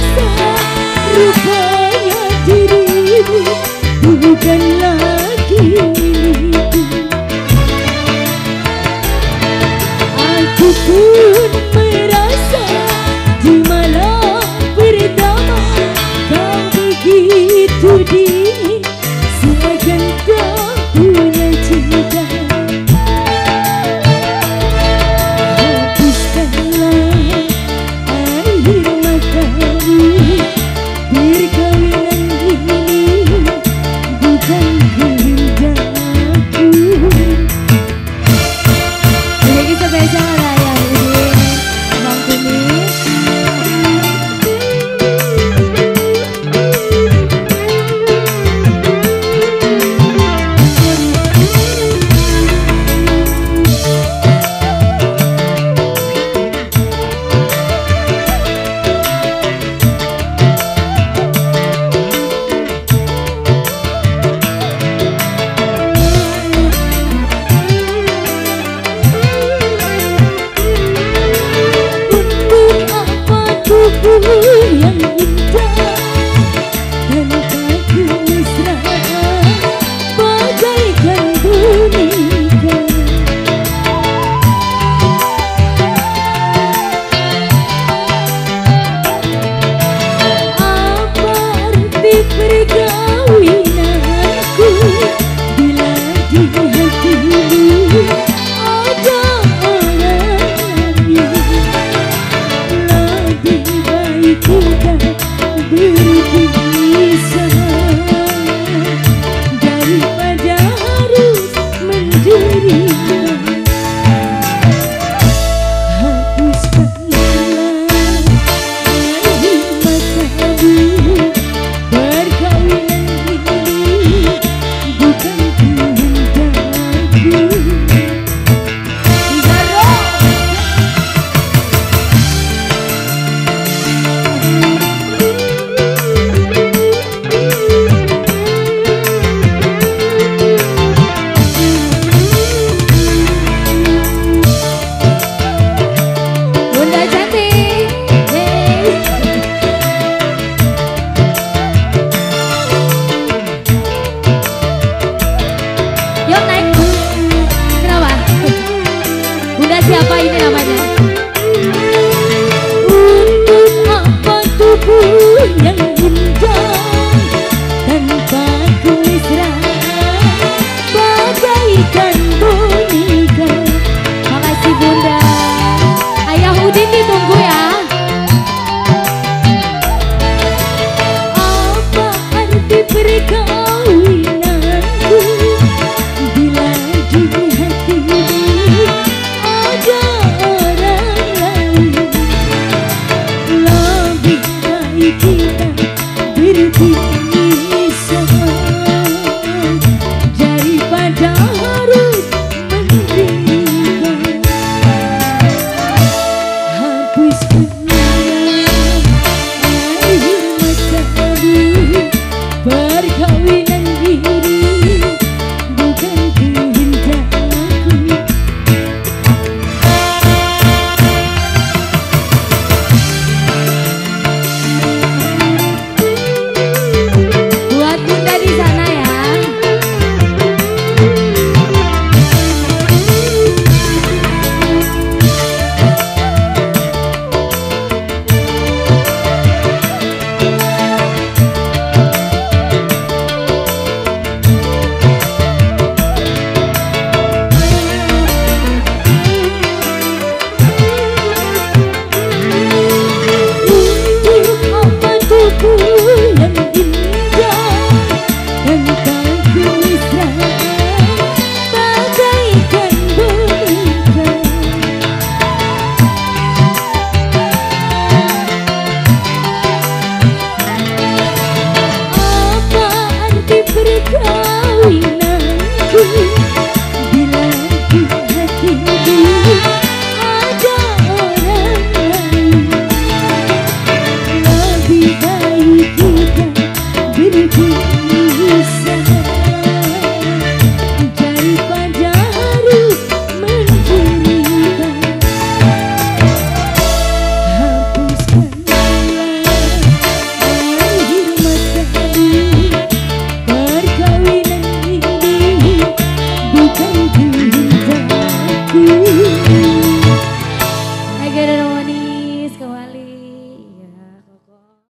Makasih Bunda Oh.